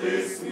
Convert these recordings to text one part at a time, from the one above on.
this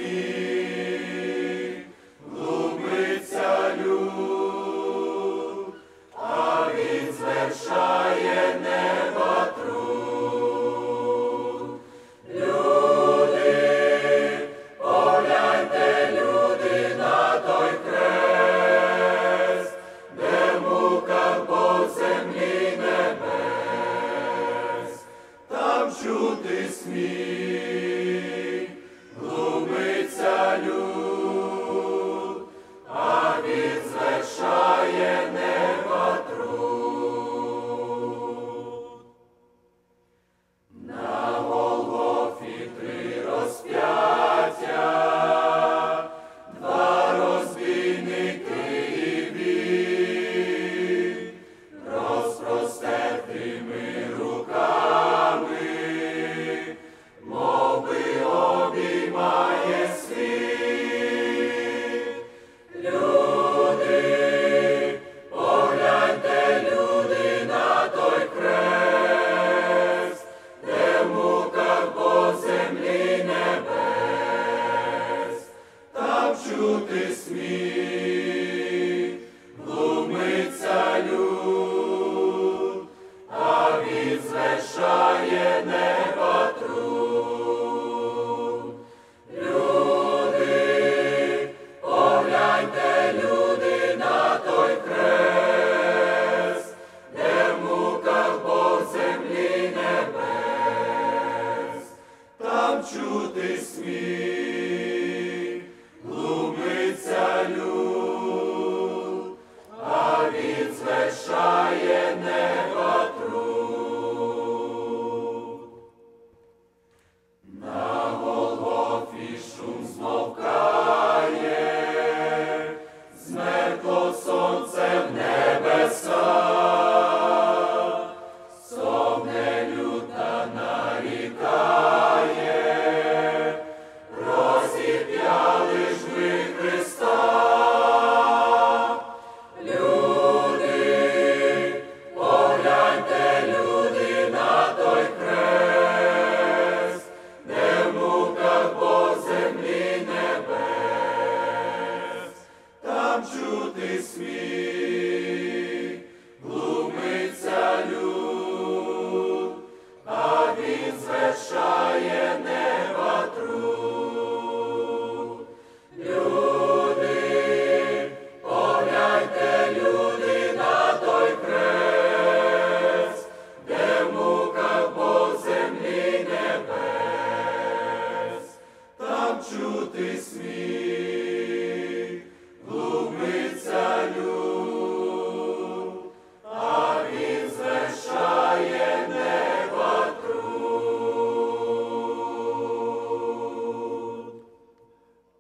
почути сміх. desse